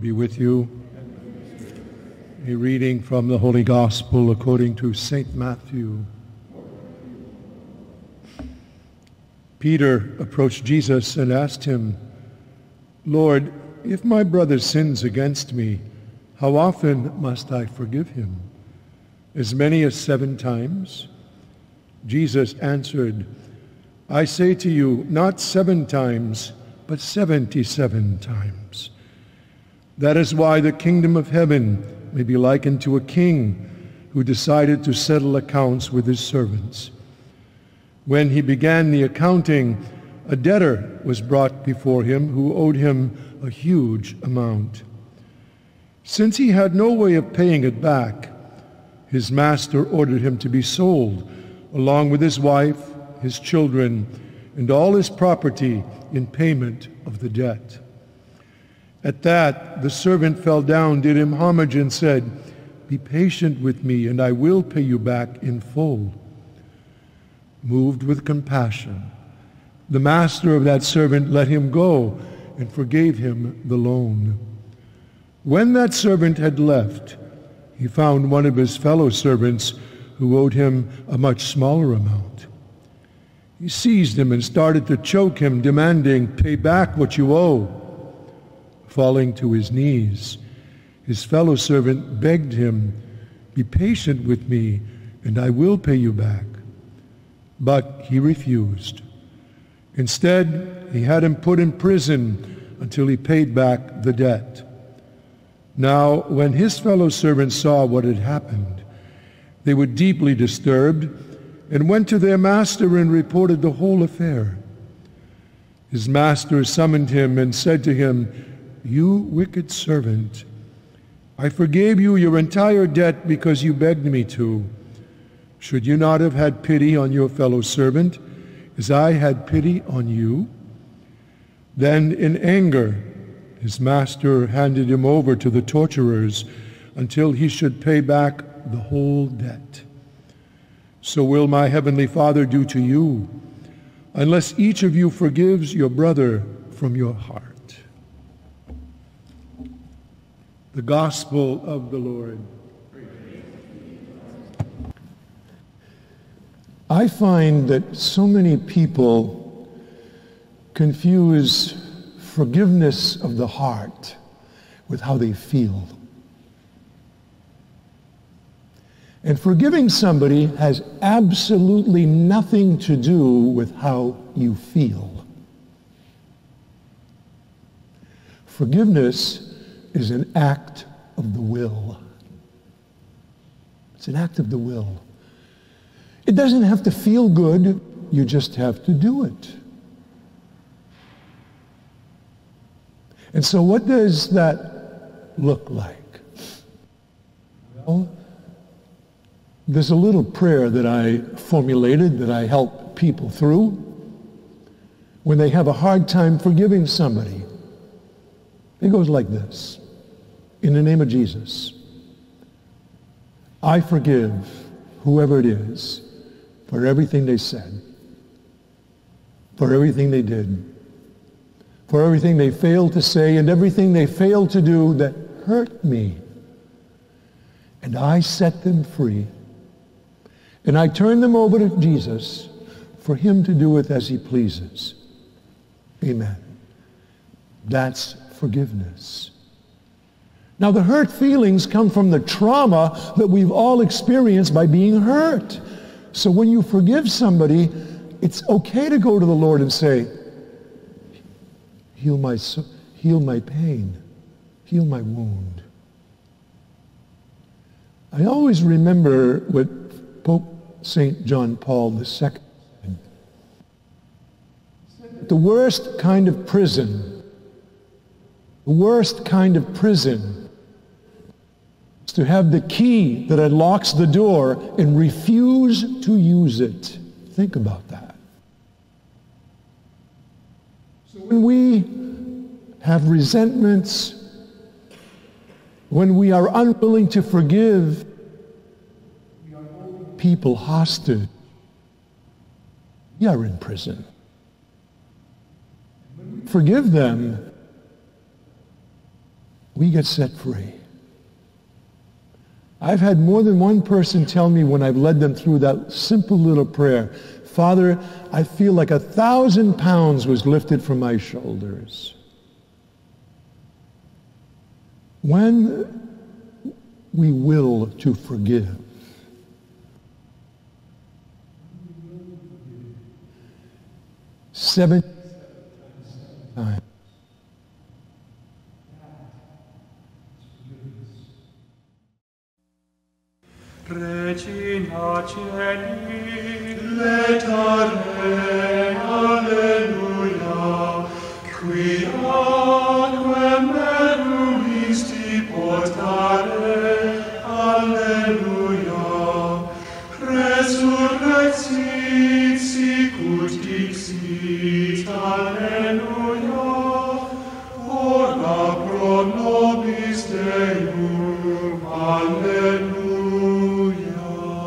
be with you. A reading from the Holy Gospel according to St. Matthew. Peter approached Jesus and asked him, Lord, if my brother sins against me, how often must I forgive him? As many as seven times? Jesus answered, I say to you, not seven times, but seventy-seven times. That is why the kingdom of heaven may be likened to a king who decided to settle accounts with his servants. When he began the accounting, a debtor was brought before him who owed him a huge amount. Since he had no way of paying it back, his master ordered him to be sold, along with his wife, his children, and all his property in payment of the debt. At that, the servant fell down, did him homage, and said, Be patient with me, and I will pay you back in full. Moved with compassion, the master of that servant let him go and forgave him the loan. When that servant had left, he found one of his fellow servants who owed him a much smaller amount. He seized him and started to choke him, demanding, Pay back what you owe. Falling to his knees, his fellow servant begged him, Be patient with me, and I will pay you back. But he refused. Instead, he had him put in prison until he paid back the debt. Now, when his fellow servants saw what had happened, they were deeply disturbed and went to their master and reported the whole affair. His master summoned him and said to him, You wicked servant, I forgave you your entire debt because you begged me to. Should you not have had pity on your fellow servant as I had pity on you? Then, in anger, his master handed him over to the torturers until he should pay back the whole debt. So will my heavenly Father do to you, unless each of you forgives your brother from your heart. The Gospel of the Lord. I find that so many people confuse forgiveness of the heart with how they feel. And forgiving somebody has absolutely nothing to do with how you feel. Forgiveness is an act of the will. It's an act of the will. It doesn't have to feel good. You just have to do it. And so what does that look like? Well, there's a little prayer that I formulated that I help people through when they have a hard time forgiving somebody. It goes like this. In the name of Jesus, I forgive whoever it is for everything they said, for everything they did, for everything they failed to say and everything they failed to do that hurt me. And I set them free. And I turn them over to Jesus for him to do with as he pleases. Amen. That's forgiveness. Now the hurt feelings come from the trauma that we've all experienced by being hurt. So when you forgive somebody, it's okay to go to the Lord and say, heal my, heal my pain, heal my wound. I always remember what Pope St. John Paul II said. The worst kind of prison, the worst kind of prison is to have the key that unlocks the door and refuse to use it. Think about that. So when we have resentments, when we are unwilling to forgive we are holding people hostage, we are in prison. Forgive them, we get set free. I've had more than one person tell me when I've led them through that simple little prayer, Father, I feel like a thousand pounds was lifted from my shoulders. When we will to forgive, seven times. Regina Celi, letare,